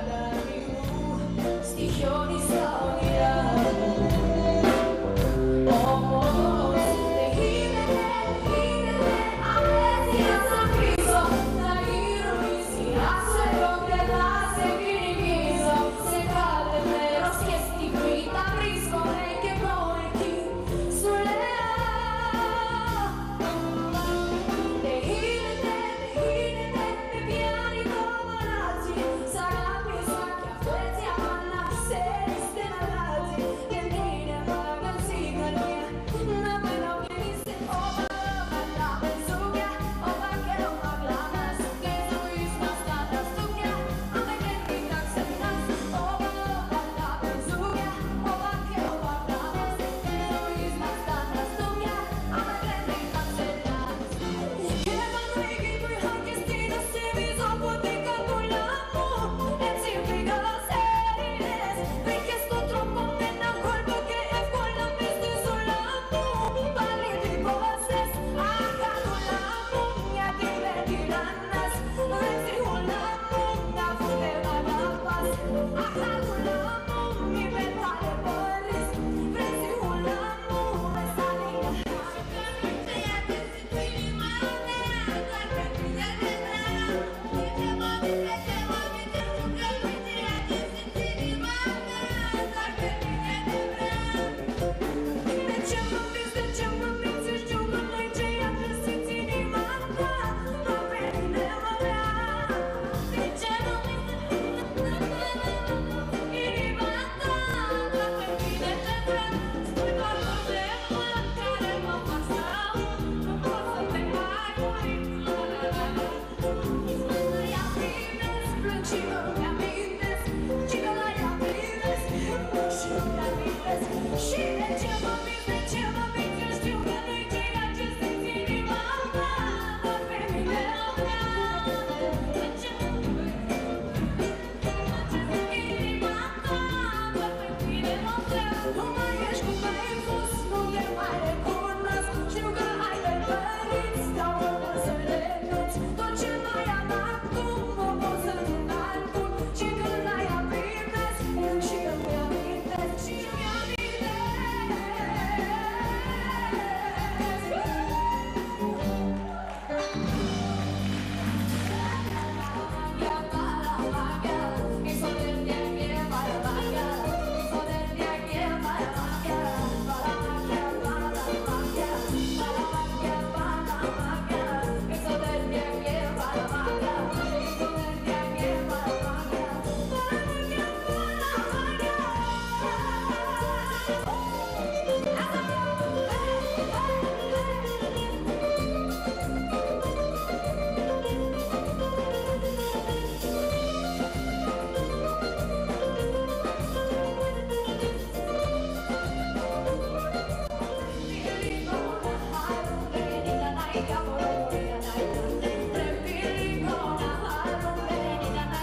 Hello.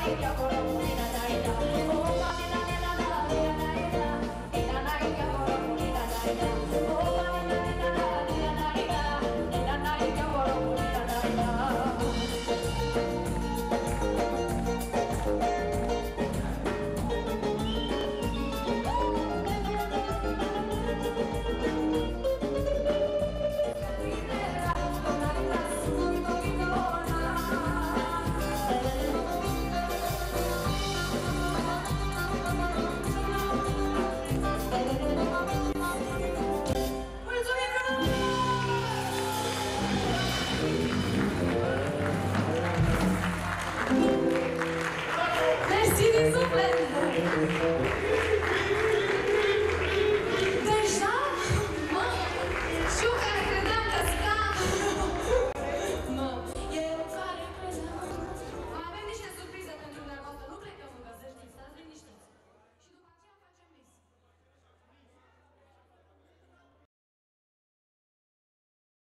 You.